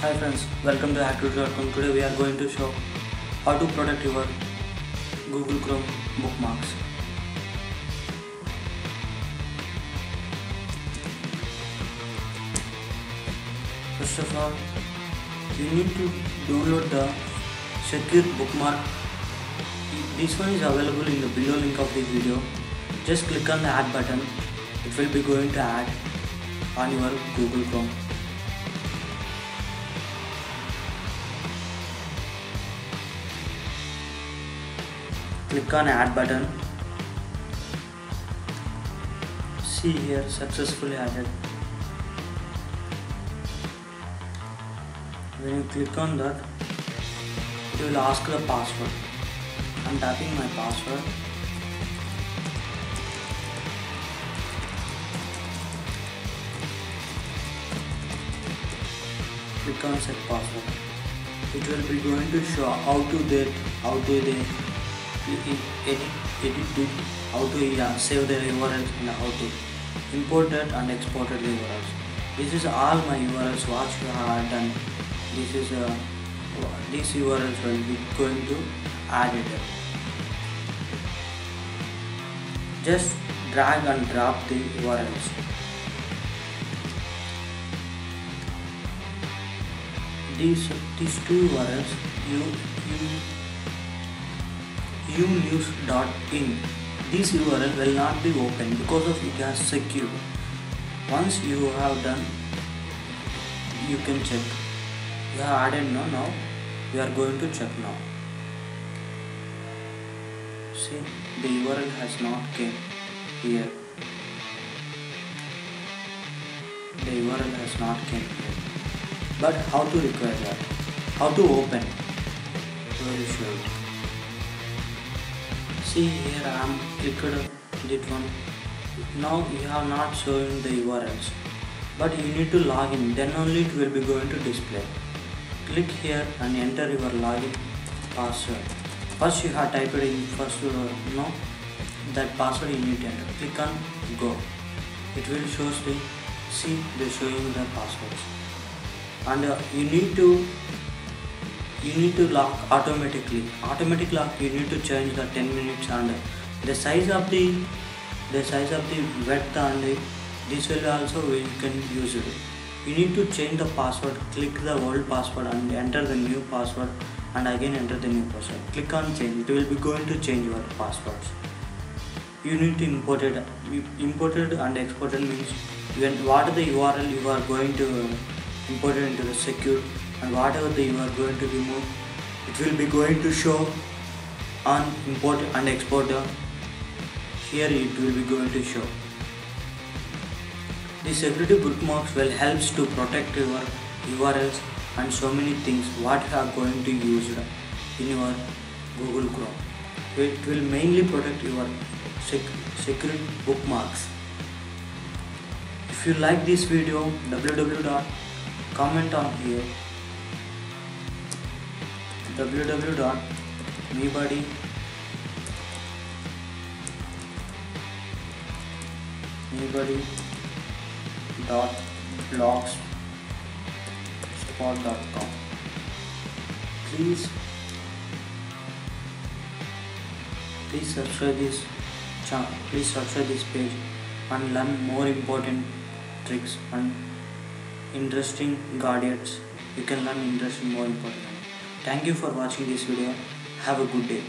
Hi friends, welcome to Hacktodo.com. Today we are going to show how to protect your Google Chrome bookmarks. First of all, you need to download the secure bookmark. This one is available in the below link of this video. Just click on the add button. It will be going to add on your Google Chrome. Click on add button. See here successfully added. When you click on that it will ask the password. I'm typing my password. Click on set password. It will be going to show how to get how to they edit, edit it, how to yeah, save the URLs and how to import it and export the URLs. This is all my URLs what you have done. This is uh, these URLs will be going to add it. Just drag and drop the URLs. These these two URLs you you unews.in. This URL will not be open because of it has secure. Once you have done, you can check. You have added now. Now we are going to check now. See, the URL has not came here. The URL has not came here. But how to require that? How to open? Very sure see here I am clicked on this one now you have not showing the URLs but you need to log in then only it will be going to display. Click here and enter your login password. First you have typed in first uh, no that password you need to enter. Click on go. It will show the see they showing the passwords. And uh, you need to you need to lock automatically. Automatic lock you need to change the 10 minutes and the size of the the size of the width and this will also you can use it. You need to change the password. Click the old password and enter the new password and again enter the new password. Click on change. It will be going to change your passwords. You need to import it. Imported and exported means when what the url you are going to import it into the secure and whatever the you are going to remove it will be going to show on import and export. Here it will be going to show. The security bookmarks will helps to protect your urls and so many things what are going to use in your google chrome. It will mainly protect your sec secret bookmarks. If you like this video www comment on here www.meebadi please please subscribe this channel please subscribe this page and learn more important tricks and interesting gadgets. You can learn interesting more important Thank you for watching this video. Have a good day.